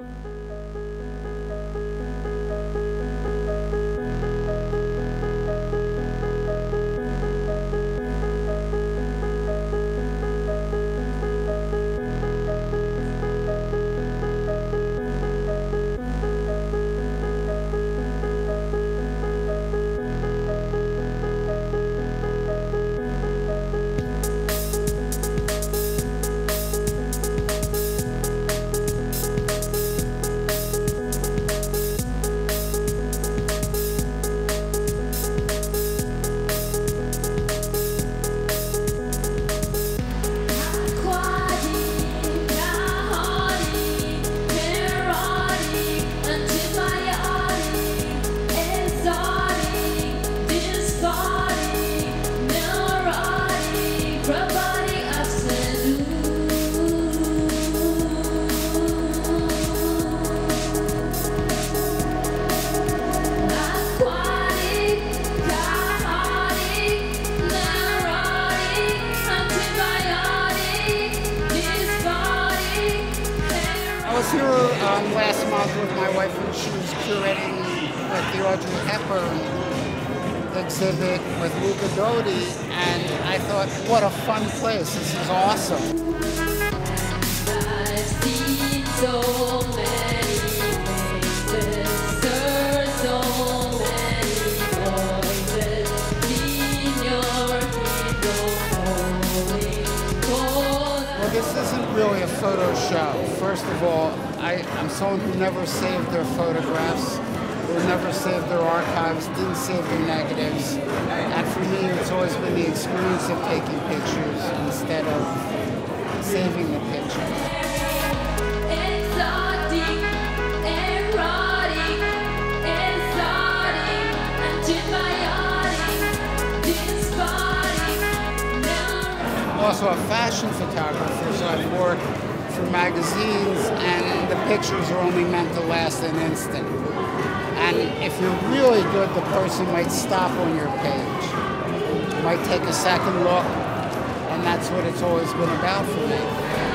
I here um, last month with my wife and she was curating at the Audrey Hepburn exhibit with Luca Dotti and I thought, what a fun place, this is awesome. Isn't really a photo show. First of all, I, am someone who never saved their photographs, who never saved their archives, didn't save their negatives. And for me, it's always been the experience of taking pictures instead of saving the picture. Also a fashion photographer, so I've worked for magazines, and the pictures are only meant to last an instant. And if you're really good, the person might stop on your page, might take a second look, and that's what it's always been about for me.